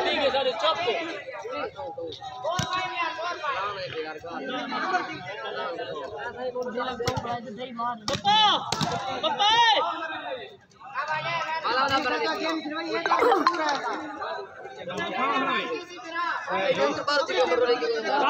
ठीक है सारे चुप पप्पा पप्पा चले चल पड़ने शाबाश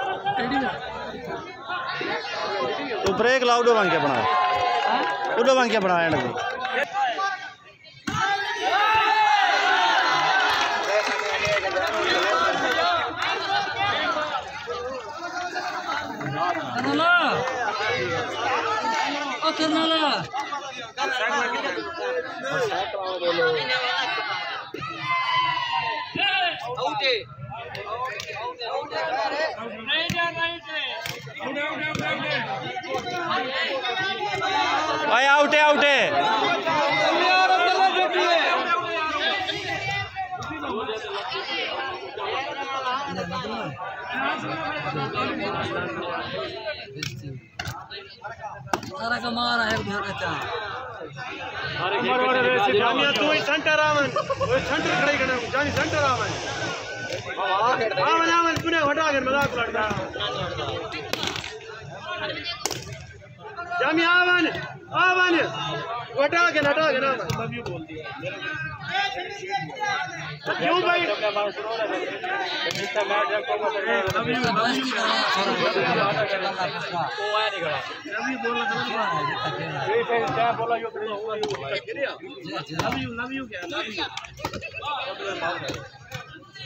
तो ब्रेक लाओ उडो वांग्या बनाया उडो वांग्या बनाया इन्हें करनाला भाई आउट है आउट है सारा का मारा है घर का तू ही सेंटर आवन सेंटर खड़े करना जानी सेंटर आवन आवन आवन तूने हटा कर मज़ाक जामिया आवन आवन। हटा के हटा के ना क्यों भाई?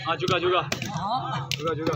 हाँ जुगा जुगा। जुगा जुगा।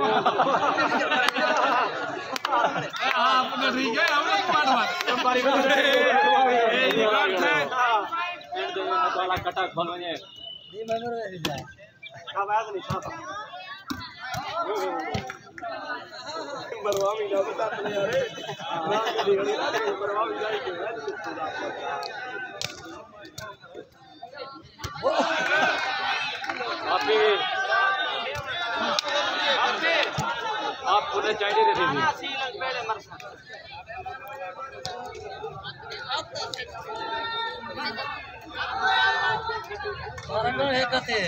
कितना ओए ओए मैना कटक भलवने आवाज़ नहीं छाता मरवा में जा बता नहीं अरे मरवा में जाएगी आपके आप पुनः चाहिए दे दीजिए सारा का है कते